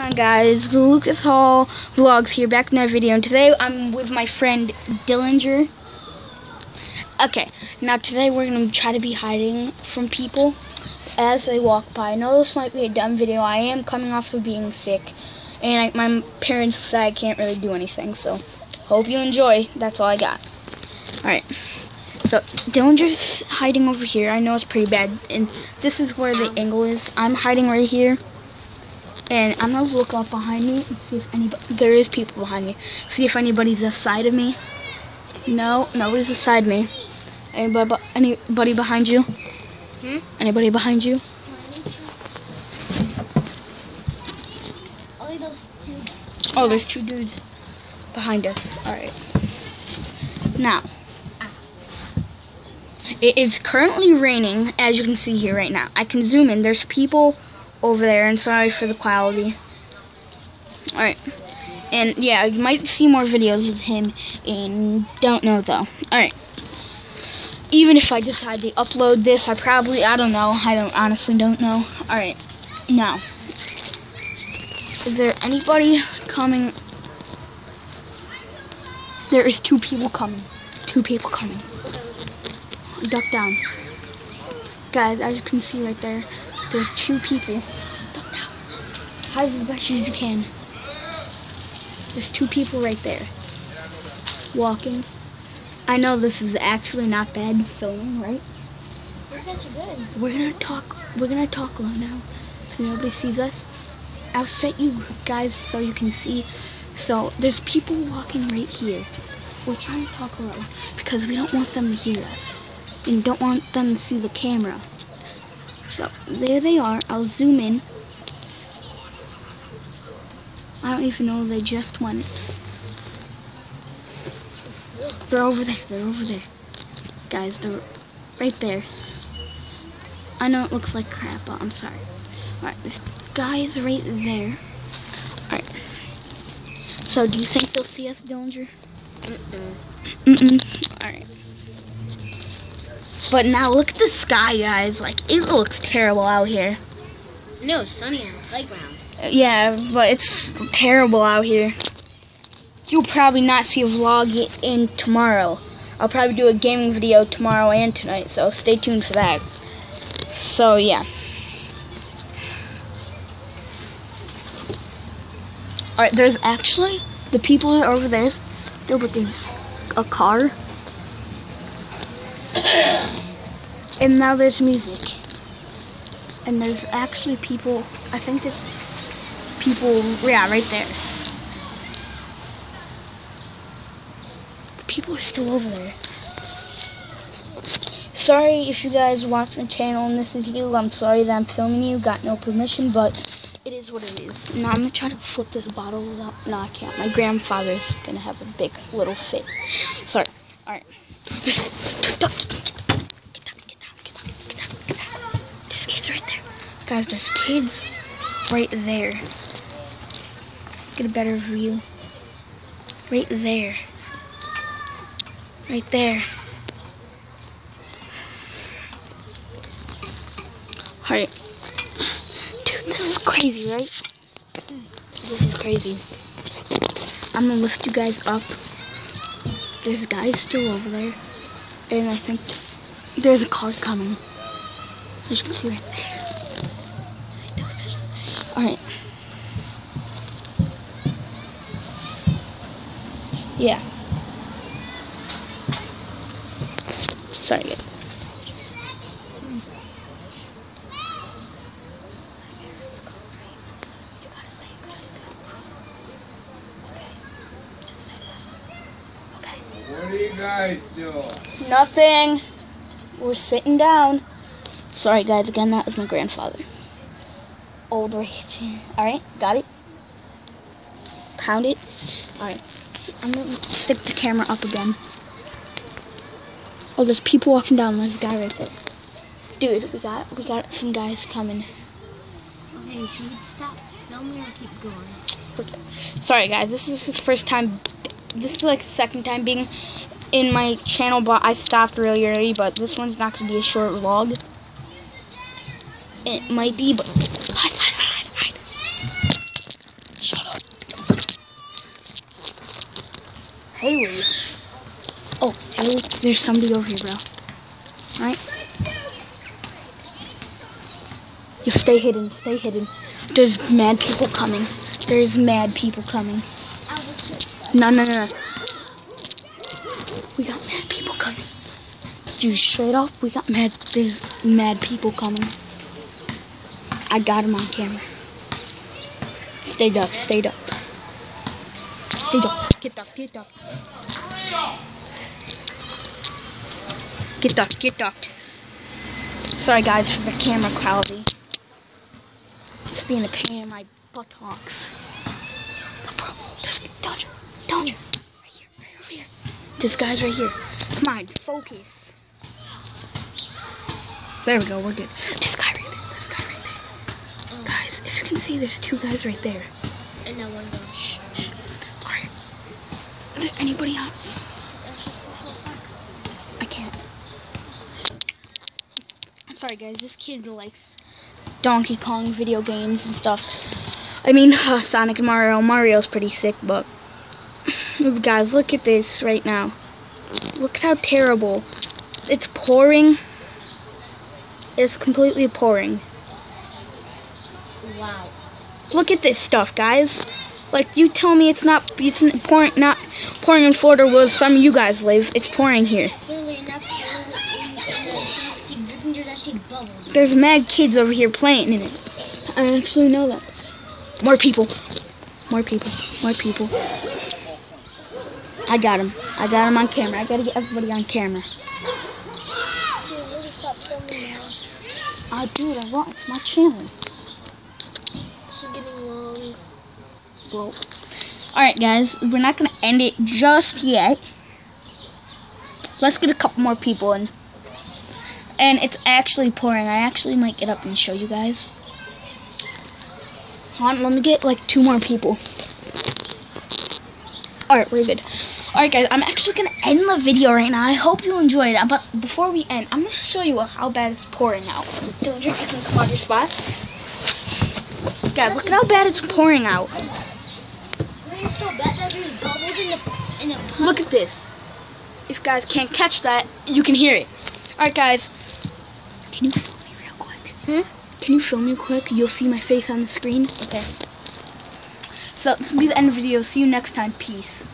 on guys? Lucas Hall vlogs here back in that video and today I'm with my friend Dillinger. Okay, now today we're gonna try to be hiding from people as they walk by. I know this might be a dumb video. I am coming off of being sick and I, my parents say I can't really do anything, so hope you enjoy. That's all I got. Alright. So Dillinger's hiding over here. I know it's pretty bad and this is where the angle is. I'm hiding right here. And I'm gonna look up behind me and see if anybody, there is people behind me. See if anybody's aside of me. No, nobody's aside me. Anybody, anybody behind you? Hmm? Anybody behind you? Only those two. Oh, there's two dudes behind us. Alright. Now, it is currently raining, as you can see here right now. I can zoom in. There's people over there, and sorry for the quality. Alright. And yeah, you might see more videos of him, and don't know though. Alright. Even if I decide to upload this, I probably, I don't know. I don't, honestly don't know. Alright. Now. Is there anybody coming? There is two people coming. Two people coming. Duck down. Guys, as you can see right there, there's two people. Down. Hide as best as you can. There's two people right there. Walking. I know this is actually not bad filming, right? Actually good. We're gonna talk. We're gonna talk low now, so nobody sees us. I'll set you guys so you can see. So there's people walking right here. We're trying to talk low because we don't want them to hear us, and don't want them to see the camera. So there they are. I'll zoom in. I don't even know they just went. They're over there. They're over there. Guys, they're right there. I know it looks like crap, but I'm sorry. Alright, this guy is right there. Alright. So, do you think they'll see us, Dillinger? Mm-mm. Mm-mm. Alright. But now look at the sky, guys. Like, it looks terrible out here. No, sunny on the playground. Yeah, but it's terrible out here. You'll probably not see a vlog in tomorrow. I'll probably do a gaming video tomorrow and tonight, so stay tuned for that. So, yeah. Alright, there's actually, the people over there still, but there's a car. And now there's music. And there's actually people, I think there's people, yeah, right there. The people are still over there. Sorry if you guys watch my channel and this is you. I'm sorry that I'm filming you. Got no permission, but it is what it is. Now I'm gonna try to flip this bottle without. No, I can't. My grandfather's gonna have a big little fit. Sorry. All right. There's, get down, get down, get down, get down, get down, get down. There's kids right there. Guys, there's kids right there. Get a better view. Right there. Right there. Alright. Dude, this is crazy, right? This is crazy. I'm gonna lift you guys up. There's guys still over there. And I think there's a car coming. Can see right there. Alright. Yeah. Sorry, guys. What are you guys doing? Nothing. We're sitting down. Sorry, guys. Again, that was my grandfather. Old rage. All right, got it. Pound it. All right. I'm gonna stick the camera up again. Oh, there's people walking down. There's a guy right there. Dude, we got we got some guys coming. Okay, should we stop filming or keep going? Okay. Sorry, guys. This is his first time. This is like the second time being in my channel, but I stopped really early. But this one's not to be a short vlog. It might be, but hide, hide, hide, hide. Haley. Oh, Haley, there's somebody over here, bro. Alright? You stay hidden, stay hidden. There's mad people coming. There's mad people coming. No, no, no, no. We got mad people coming. Dude, straight up, we got mad, there's mad people coming. I got him on camera. Stay ducked, stay ducked. Stay ducked. Get get. Get ducked, get ducked. Sorry guys for the camera quality. It's being a pain in my buttocks. Problem. Just dodge. Dodge. Right here, right over here. This guy's right here. Come on, focus. There we go, we're good. This guy right there. This guy right there. Guys, if you can see, there's two guys right there. And now one goes. Shh, shh. Alright. Is there anybody else? That's what special effects. I can't. Sorry, guys. This kid likes Donkey Kong video games and stuff. I mean, uh, Sonic and Mario. Mario's pretty sick, but guys, look at this right now. Look at how terrible. It's pouring. It's completely pouring. Wow. Look at this stuff, guys. Like you tell me it's not it's pouring not pouring in Florida where some of you guys live. It's pouring here. Clearly enough, in, in, in the there's actually bubbles. There's mad kids over here playing in it. I actually know that. More people. More people. More people. I got him. I got him on camera. I gotta get everybody on camera. Dude, really stop filming now. Ah, I want. It's my channel. This getting long. Well, alright, guys. We're not gonna end it just yet. Let's get a couple more people in. And it's actually pouring. I actually might get up and show you guys. Hold on, let me get like two more people. Alright, we're good. Alright, guys, I'm actually gonna end the video right now. I hope you enjoyed it. But before we end, I'm gonna show you how bad it's pouring out. Don't you can come on your spot? Guys, look at how bad it's pouring out. So bad that there's bubbles in the in the. Look at this. If you guys can't catch that, you can hear it. Alright, guys. Can you film me real quick? Hmm? Can you film me quick? You'll see my face on the screen. Okay. So, this will be the end of the video. See you next time. Peace.